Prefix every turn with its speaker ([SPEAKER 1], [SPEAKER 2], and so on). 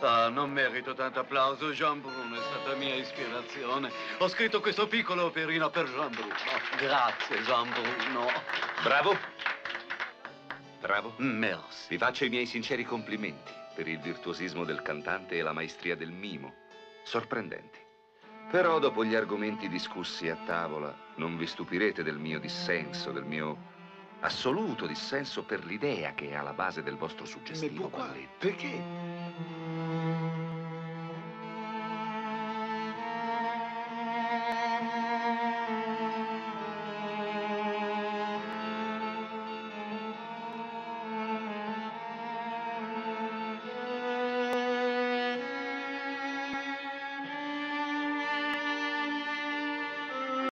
[SPEAKER 1] Ah, non merito tanto applauso. Jean Bruno è stata mia ispirazione. Ho scritto questo piccolo operino per Jean Bruno. Grazie, Jean Bruno.
[SPEAKER 2] Bravo. Bravo.
[SPEAKER 1] Merci.
[SPEAKER 2] Vi faccio i miei sinceri complimenti per il virtuosismo del cantante e la maestria del mimo. Sorprendenti. Però dopo gli argomenti discussi a tavola, non vi stupirete del mio dissenso, del mio assoluto dissenso per l'idea che è alla base del vostro suggestivo balletto.
[SPEAKER 3] Perché